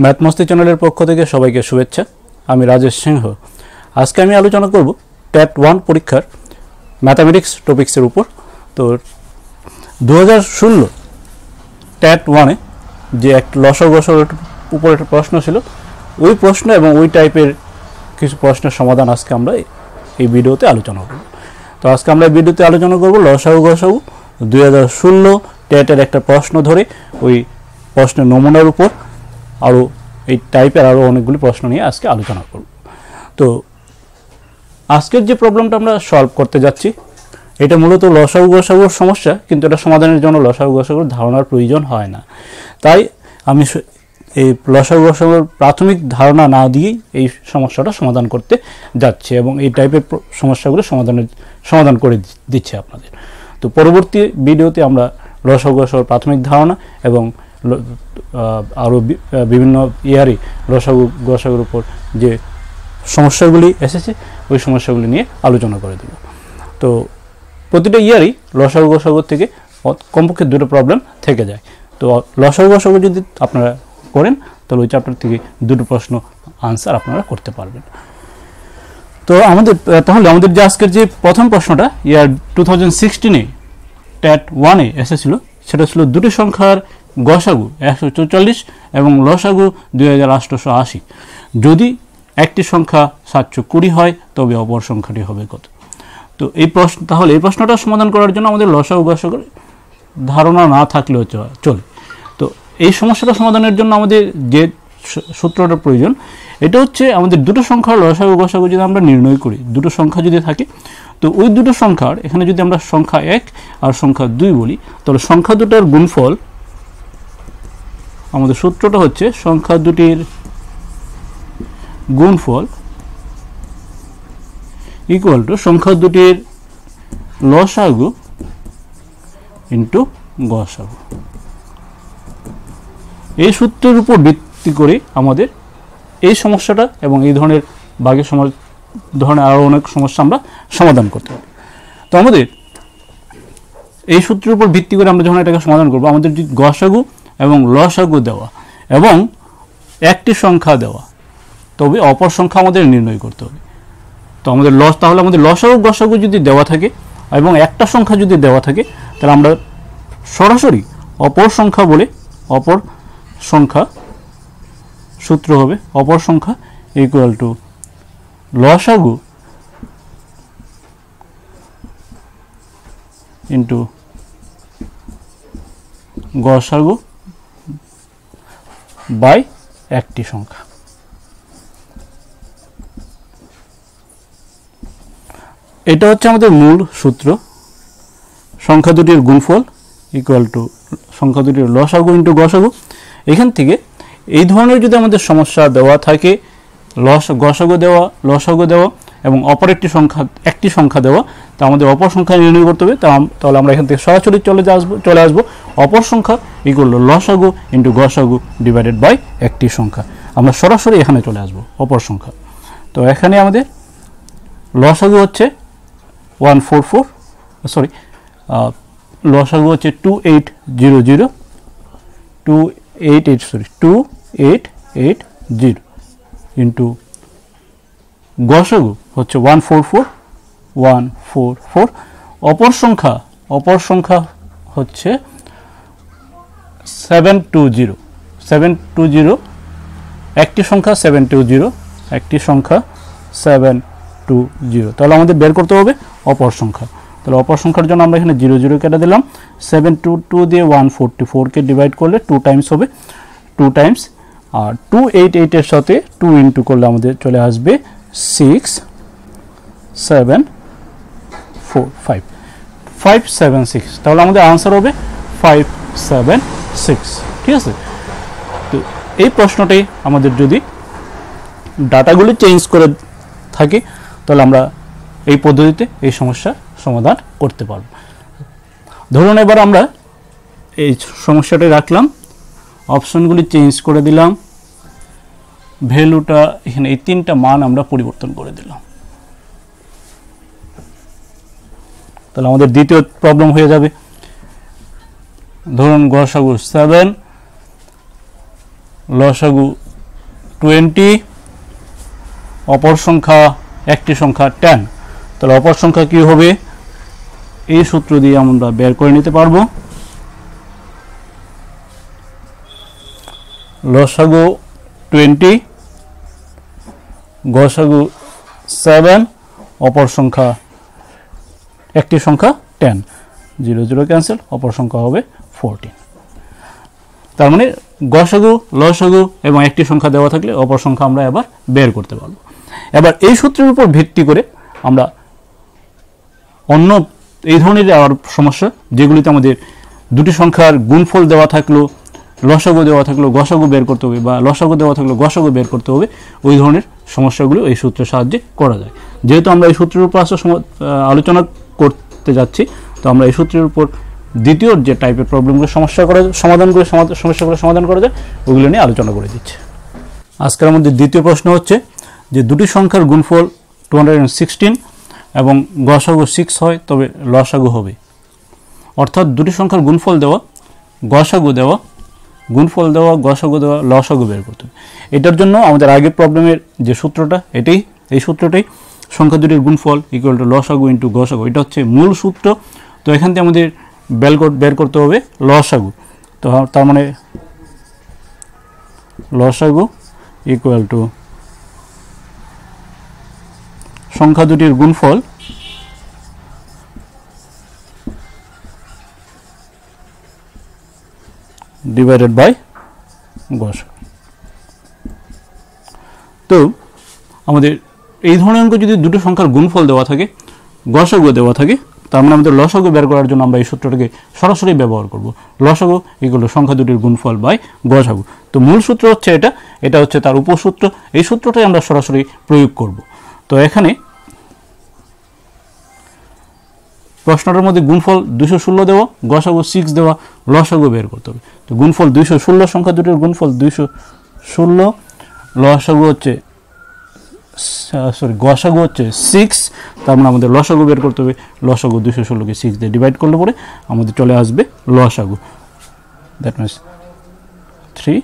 ম্যাথমস্তি চ্যানেলের পক্ষ থেকে সবাইকে শুভেচ্ছা। আমি রাজেশ সিংহ। আজকে আমি আলোচনা করব ট্যাট ওয়ান পরীক্ষার ম্যাথামেটিক্স টপিক্সের উপর। তো দু হাজার ষোলো ট্যাট ওয়ানে যে এক লসক গসকের উপর একটা প্রশ্ন ছিল, ওই প্রশ্ন এবং ওই টাইপের কিছু প্রশ্নের সমাধান আজকে আমরা এই- ভিডিওতে আলোচনা করব। তো আজকে আমরা এই ভিডিওতে আলোচনা করব লসাগু গসাগু দুই হাজার ষোলো ট্যাটের একটা প্রশ্ন ধরে ওই প্রশ্নের নমুনার উপর। আরও এই টাইপের আরও অনেকগুলি প্রশ্ন নিয়ে আজকে আলোচনা করব। তো আজকের যে প্রবলেমটা আমরা সলভ করতে যাচ্ছি, এটা মূলত লসাগু গসাগুর সমস্যা, কিন্তু এটা সমাধানের জন্য লসাগু গসাগুর ধারণার প্রয়োজন হয় না। তাই আমি এই লসাগু গসাগুর প্রাথমিক ধারণা না দিয়েই এই সমস্যাটা সমাধান করতে যাচ্ছি এবং এই টাইপের সমস্যাগুলো সমাধানের, সমাধান করে দিচ্ছে আপনাদের। তো পরবর্তী ভিডিওতে আমরা লসাগু গসাগুর প্রাথমিক ধারণা এবং আরও বিভিন্ন ইয়ারই লসাগু গসাগুর উপর যে সমস্যাগুলি এসেছে, ওই সমস্যাগুলি নিয়ে আলোচনা করে দেব তো প্রতিটা ইয়ারই লসাগু গসাগু থেকে কমপক্ষে দুটো প্রবলেম থেকে যায়। তো লসাগু গসাগু যদি আপনারা করেন, তাহলে ওই চ্যাপ্টার থেকে দুটো প্রশ্ন আনসার আপনারা করতে পারবেন। তো আমাদের তাহলে আমাদের যে আজকের যে প্রথম প্রশ্নটা, ইয়ার টু থাউজেন্ড সিক্সটিনে ট্যাট ওয়ানে এসেছিল, সেটা ছিল দুটি সংখ্যার গসাগু একশো চৌচল্লিশ এবং লসাগু দুই হাজার আটশোশো আশি। যদি একটি সংখ্যা সাতশো কুড়ি হয়, তবে অপর সংখ্যাটি হবে কত? তো এই প্রশ্ন, তাহলে এই প্রশ্নটা সমাধান করার জন্য আমাদের লসাগু গসাগুর ধারণা না থাকলেও চলে। তো এই সমস্যাটা সমাধানের জন্য আমাদের যে সূত্রটা প্রয়োজন, এটা হচ্ছে আমাদের দুটো সংখ্যার লসাগু গসাগু যদি আমরা নির্ণয় করি, দুটো সংখ্যা যদি থাকে, তো ওই দুটো সংখ্যার, এখানে যদি আমরা সংখ্যা এক আর সংখ্যা দুই বলি, তাহলে সংখ্যা দুটার গুণফল আমাদের সূত্রটা হচ্ছে সংখ্যা দুটির গুণফল ইকুয়াল টু সংখ্যা দুটির লসাগু ইন্টু গসাগু। এই সূত্রের উপর ভিত্তি করে আমাদের এই সমস্যাটা এবং এই ধরনের বাকি সমাজ ধরনের আরও অনেক সমস্যা আমরা সমাধান করতে পারি। তো আমাদের এই সূত্রের উপর ভিত্তি করে আমরা যখন এটাকে সমাধান করব, আমাদের যদি গসাগু এবং লসাগু দেওয়া এবং একটি সংখ্যা দেওয়া। তবে অপর সংখ্যা আমাদের নির্ণয় করতে হবে। তো আমাদের লস, তাহলে আমাদের লসাগু, গসাগু যদি দেওয়া থাকে এবং একটা সংখ্যা যদি দেওয়া থাকে, তাহলে আমরা সরাসরি অপর সংখ্যা বলে অপর সংখ্যা সূত্র হবে অপর সংখ্যা ইকুয়াল টু লসাগু ইন্টু গসাগু বাই একটি সংখ্যা। এটা হচ্ছে আমাদের মূল সূত্র। সংখ্যা দুটির গুণফল ইকুয়াল টু সংখ্যা দুটির লসাগু ইন্টু গসাগু। এখান থেকে এই ধরনের যদি আমাদের সমস্যা দেওয়া থাকে লস গসাগু দেওয়া, লসাগু দেওয়া এবং অপর একটি সংখ্যা একটি সংখ্যা দেওয়া, তা আমাদের অপর সংখ্যা নির্ণয় করতে হবে। তাহলে আমরা এখান থেকে সরাসরি চলে আসব চলে আসব। অপর সংখ্যা ইকুয়াল লসাগু ইন্টু গসাগু ডিভাইডেড বাই একটি সংখ্যা। আমরা সরাসরি এখানে চলে আসব, অপর সংখ্যা। তো এখানে আমাদের লসাগু হচ্ছে ওয়ান ফোর ফোর সরি লসাগু হচ্ছে two eight zero zero two eight eight sorry two eight eight zero into গসাগু হচ্ছে one four four one four four অপর সংখ্যা অপর সংখ্যা হচ্ছে seven two zero seven two zero একটি সংখ্যা সেভেন টু জিরো একটি সংখ্যা সেভেন টু জিরো তাহলে আমাদের বের করতে হবে অপর সংখ্যা। তাহলে অপর সংখ্যার জন্য আমরা এখানে জিরো জিরো কেটে দিলাম। সেভেন টু টু দিয়ে ওয়ান ফোরটি ফোরকে ডিভাইড করলে টু টাইমস হবে। টু টাইমস আর টু এইট এইটের সাথে টু ইন্টু করলে আমাদের চলে আসবে six seven four five five seven six তাহলে আমাদের আনসার হবে ফাইভ সেভেন সিক্স ঠিক আছে? তো এই প্রশ্নটাই আমাদের যদি ডাটাগুলি চেঞ্জ করে থাকে, তাহলে আমরা এই পদ্ধতিতে এই সমস্যা সমাধান করতে পারব। ধরুন এবার আমরা এই সমস্যাটাই রাখলাম অপশনগুলি চেঞ্জ করে দিলাম। ভ্যালুটা, এখানে এই তিনটা মান আমরা পরিবর্তন করে দিলাম। তাহলে আমাদের দ্বিতীয় প্রবলেম হয়ে যাবে। ধরুন গসাগু সেভেন লসাগু টোয়েন্টি অপর সংখ্যা একটি সংখ্যা টেন তাহলে অপর সংখ্যা কি হবে? এই সূত্র দিয়ে আমরা বের করে নিতে পারব। লসাগু টোয়েন্টি গসাগু সেভেন, অপর সংখ্যা একটি সংখ্যা টেন। জিরো জিরো ক্যান্সেল, অপর সংখ্যা হবে ফোরটিন। তার মানে গসাগু, লসাগু এবং একটি সংখ্যা দেওয়া থাকলে অপর সংখ্যা আমরা এবার বের করতে পারব। এবার এই সূত্রের উপর ভিত্তি করে আমরা অন্য এই ধরনের আর সমস্যা, যেগুলিতে আমাদের দুটি সংখ্যার গুণফল দেওয়া থাকল, লসাগু দেওয়া থাকল, গসাগু বের করতে হবে বা লসাগু দেওয়া থাকল, গসাগু বের করতে হবে, ওই ধরনের সমস্যাগুলো এই সূত্রের সাহায্যে করা যায়। যেহেতু আমরা এই সূত্রের উপর আসলে আলোচনা করতে যাচ্ছি, তো আমরা এই সূত্রের উপর দ্বিতীয় যে টাইপের প্রবলেমগুলো সমস্যা করা সমাধান করে সমাধা- সমস্যাগুলো সমাধান করা যায়, ওগুলো নিয়ে আলোচনা করে দিচ্ছি। আজকের আমাদের দ্বিতীয় প্রশ্ন হচ্ছে যে দুটি সংখ্যার গুণফল টু এবং গসাগু সিক্স হয়, তবে লসাগু হবে। অর্থাৎ দুটি সংখ্যার গুণফল দেওয়া, গসাগু দেওয়া গুণফল দেওয়া, গসাগু দেওয়া, লসাগু বের করতে হবে। এটার জন্য আমাদের আগের প্রবলেমের যে সূত্রটা, এটাই, এই সূত্রটাই সংখ্যা দুটির গুণফল ইকুয়াল টু লসাগু ইন্টু গসাগু। এটা হচ্ছে মূল সূত্র। তো এখান থেকে আমাদের কর- বের করতে হবে লসাগু। তো তার মানে লসাগু ইকুয়াল টু সংখ্যা দুটির গুণফল ডিভাইডেড বাই গসাগু তো আমাদের এই ধরনের অঙ্ক যদি দুটো সংখ্যার গুণফল দেওয়া থাকে গসাগু দেওয়া থাকে, তার মানে আমাদের লসাগু বের করার জন্য আমরা এই সূত্রটাকে সরাসরি ব্যবহার করব। লসাগু এগুলো সংখ্যা দুটির গুণফল বাই গসাগু তো মূল সূত্র হচ্ছে এটা এটা হচ্ছে তার উপসূত্র, এই সূত্রটাই আমরা সরাসরি প্রয়োগ করব। তো এখানে প্রশ্নটার মধ্যে গুণফল দুশো ষোলো দেওয়া, গসাগু সিক্স দেওয়া, লসাগু বের করতে হবে। তো গুণফল দুইশো ষোলো, সংখ্যা দুটির গুণফল দুইশো ষোলো, লসাগু হচ্ছে সরি গসাগু হচ্ছে সিক্স তার মানে আমাদের লসাগু বের করতে হবে। লসাগু দুশো ষোলোকে সিক্স দিয়ে ডিভাইড করলে পরে আমাদের চলে আসবে লসাগু। That means three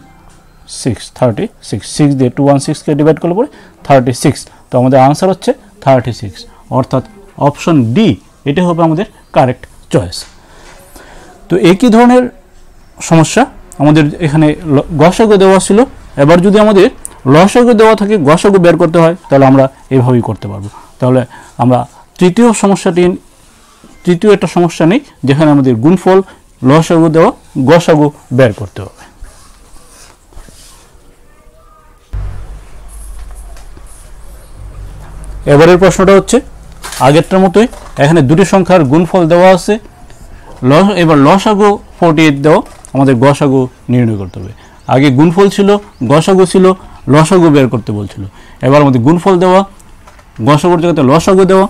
six thirty six six দিয়ে টু ওয়ান সিক্সকে ডিভাইড করলে পরে থার্টি সিক্স তো আমাদের আনসার হচ্ছে থার্টি সিক্স অর্থাৎ অপশন ডি এটা হবে আমাদের কারেক্ট চয়েস তো একই ধরনের সমস্যা? আমাদের এখানে গসাগু দেওয়া ছিল। এবার যদি আমাদের লসাগু দেওয়া থাকে গসাগু বের করতে হয়, তাহলে আমরা এভাবেই করতে পারব। তাহলে আমরা তৃতীয় সমস্যাটি, তৃতীয় একটা সমস্যা নেই, যেখানে আমাদের গুণফল লসাগু দেওয়া গসাগু বের করতে হবে। এবারের প্রশ্নটা হচ্ছে, আগেরটার মতোই এখানে দুটি সংখ্যার গুণফল দেওয়া আছে। লস, এবার লসাগু ফোর্টি এইট দেওয়া, আমাদের গসাগু নির্ণয় করতে হবে। আগে গুণফল ছিল, গসাগু ছিল, লসাগু বের করতে বলছিল। এবার আমাদের গুণফল দেওয়া, গসাগুর জায়গাতে লসাগু দেওয়া,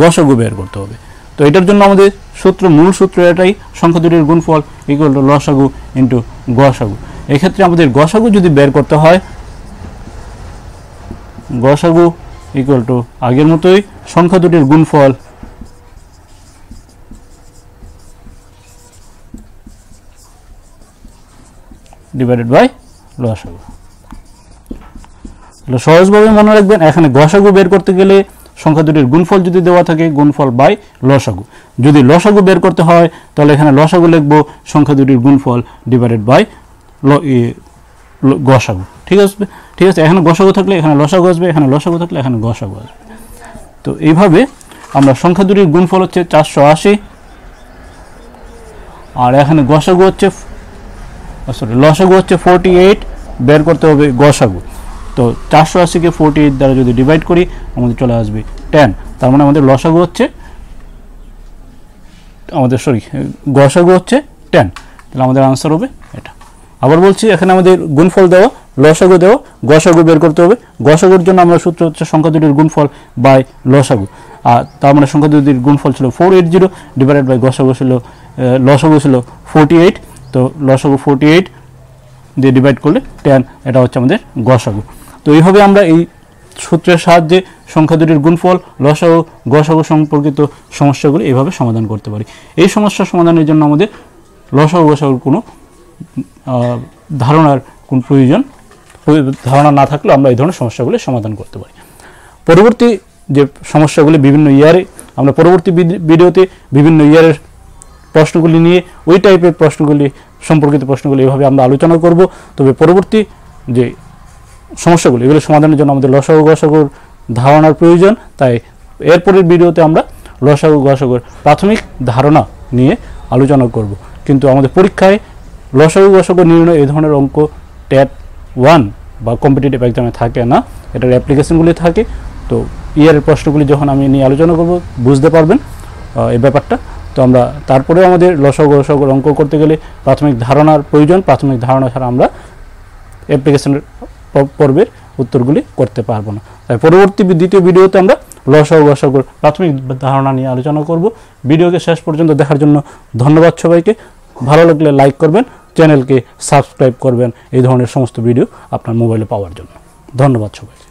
গসাগু বের করতে হবে। তো এটার জন্য আমাদের সূত্র, মূল সূত্র এটাই, সংখ্যা দুটির গুণফল ইকুয়াল টু লসাগু ইন্টু গসাগু। এক্ষেত্রে আমাদের গসাগু যদি বের করতে হয়, গসাগু ইকুয়াল টু আগের মতোই সংখ্যা দুটির গুণফল ডিভাইডেড বাই লসাগু তাহলে সহজভাবে মনে রাখবেন, এখানে গসাগু বের করতে গেলে সংখ্যা দুটির গুণফল যদি দেওয়া থাকে, গুণফল বাই লসাগু যদি লসাগু বের করতে হয়, তাহলে এখানে লসাগু লিখব, সংখ্যা দুটির গুণফল ডিভাইডেড বাই গসাগু ঠিক আছে? ঠিক আছে? এখানে গসাগু থাকলে এখানে লসাগু আসবে, এখানে লসাগু থাকলে এখানে গসাগু আসবে। তো এইভাবে আমরা সংখ্যা দুটির গুণফল হচ্ছে চারশো আশি, আর এখানে গসাগু হচ্ছে সরি লসাগু হচ্ছে ফোরটি এইট বের করতে হবে গসাগু। তো চারশো আশিকে ফোরটি এইট দ্বারা যদি ডিভাইড করি, আমাদের চলে আসবে টেন তার মানে আমাদের লসাগু হচ্ছে, আমাদের সরি গসাগু হচ্ছে টেন তাহলে আমাদের আনসার হবে এটা। আবার বলছি, এখানে আমাদের গুণফল দেওয়া, লসাগু দেওয়া, গসাগু বের করতে হবে। গসাগুর জন্য আমরা সূত্র হচ্ছে সংখ্যা দুটির গুণফল বাই লসাগু। আর তার মানে সংখ্যা দুটির গুণফল ছিল four eight zero divided by গসাগু ছিল লসাগু ছিল ফোরটি এইট তো লসাগু ফোরটি এইট দিয়ে ডিভাইড করলে টেন এটা হচ্ছে আমাদের গসাগু। তো এইভাবে আমরা এই সূত্রের সাহায্যে সংখ্যা দুটির গুণফল, লসাগু, গসাগু সম্পর্কিত সমস্যাগুলো এইভাবে সমাধান করতে পারি। এই সমস্যা সমাধানের জন্য আমাদের লসাগু, গসাগুর কোনো ধারণার কোন প্রয়োজন পরি- ধারণা না থাকলেও আমরা এই ধরনের সমস্যাগুলি সমাধান করতে পারি। পরবর্তী যে সমস্যাগুলি বিভিন্ন ইয়ারে আমরা পরবর্তী ভিডি- ভিডিওতে বিভিন্ন ইয়ারের প্রশ্নগুলি নিয়ে, ওই টাইপের প্রশ্নগুলি, সম্পর্কিত প্রশ্নগুলি এভাবে আমরা আলোচনা করব। তবে পরবর্তী যে সমস্যাগুলি, এগুলো সমাধানের জন্য আমাদের লসাগু, গসাগুর ধারণার প্রয়োজন। তাই এরপরের ভিডিওতে আমরা লসাগু, গসাগুর প্রাথমিক ধারণা নিয়ে আলোচনা করব। কিন্তু আমাদের পরীক্ষায় লসাগু গসাগু নির্ণয় এই ধরনের অঙ্ক ট্যাট ওয়ান বা কম্পিটিটিভ এক্সামে থাকে না। এটার অ্যাপ্লিকেশনগুলি থাকে। তো ইয়ারের প্রশ্নগুলি যখন আমি নিয়ে আলোচনা করব, বুঝতে পারবেন এই ব্যাপারটা। তো আমরা তারপরেও আমাদের লসাগু গসাগুর অঙ্ক করতে গেলে প্রাথমিক ধারণার প্রয়োজন। প্রাথমিক ধারণা ছাড়া আমরা অ্যাপ্লিকেশনের পর্বের উত্তরগুলি করতে পারব না। তাই পরবর্তী দ্বিতীয় ভিডিওতে আমরা লসাগু গসাগুর প্রাথমিক ধারণা নিয়ে আলোচনা করব। ভিডিওকে শেষ পর্যন্ত দেখার জন্য ধন্যবাদ সবাইকে। ভালো লাগলে লাইক করবেন, চ্যানেলকে সাবস্ক্রাইব করবেন। এই ধরনের সমস্ত ভিডিও আপনার মোবাইলে পাওয়ার জন্য। ধন্যবাদ সবাইকে।